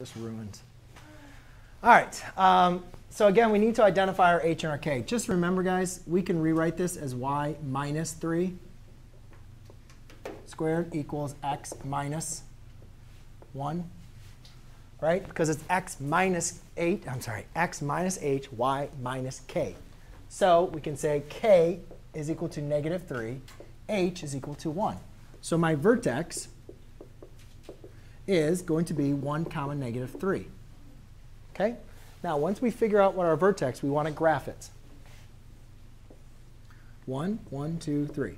Just ruined. All right. Um, so again, we need to identify our h and our k. Just remember, guys, we can rewrite this as y minus 3 squared equals x minus 1. Right? Because it's x minus 8. I'm sorry, x minus h, y minus k. So we can say k is equal to negative 3, h is equal to 1. So my vertex is going to be 1 comma negative 3. Okay? Now, once we figure out what our vertex, we want to graph it. 1, 1, 2, 3.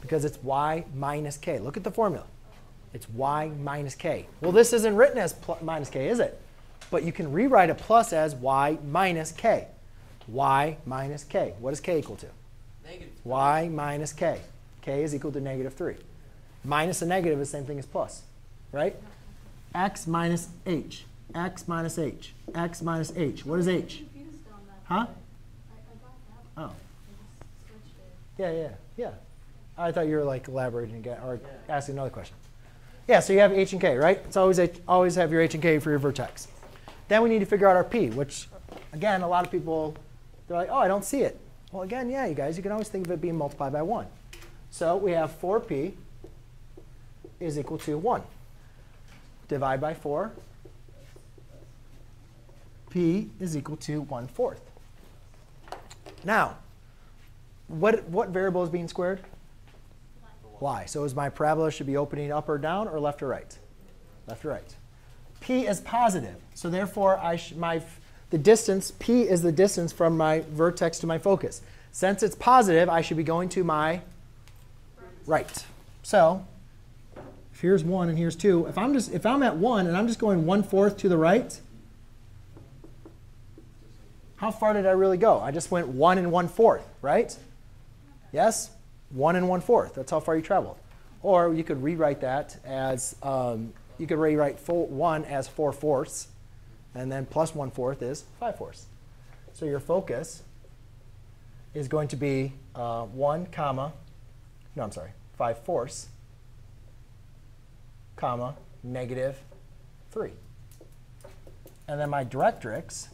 Because it's y minus k. Look at the formula. It's y minus k. Well, this isn't written as minus k, is it? But you can rewrite a plus as y minus k. y minus k. What is k equal to? Negative. y minus k. k is equal to negative 3. Minus a negative is the same thing as plus, right? x minus h, x minus h, x minus h. What is h? confused on that. Huh? I, I that. Oh, I just switched it. yeah, yeah, yeah. I thought you were like elaborating again or asking another question. Yeah, so you have h and k, right? It's always h, always have your h and k for your vertex. Then we need to figure out our p, which again, a lot of people they're like, oh, I don't see it. Well, again, yeah, you guys, you can always think of it being multiplied by 1. So we have 4p is equal to 1. Divide by 4. p is equal to 1 fourth. Now, what, what variable is being squared? y. So is my parabola should be opening up or down or left or right? Left or right. p is positive. So therefore, I my the distance, p is the distance from my vertex to my focus. Since it's positive, I should be going to my right. So here's 1 and here's 2, if I'm, just, if I'm at 1 and I'm just going one fourth to the right, how far did I really go? I just went 1 and one fourth, right? Yes? 1 and one fourth. That's how far you traveled. Or you could rewrite that as, um, you could rewrite four, 1 as 4 fourths, and then plus 1 fourth is 5 fourths. So your focus is going to be uh, 1 comma, no, I'm sorry, 5 fourths, comma, negative 3. And then my directrix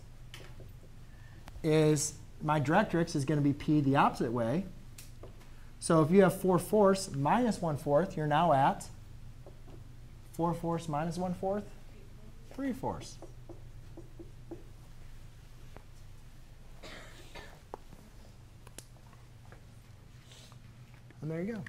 is, my directrix is going to be p the opposite way. So if you have 4 fourths minus 1 fourth, you're now at 4 fourths minus 1 fourth, 3 fourths. And there you go.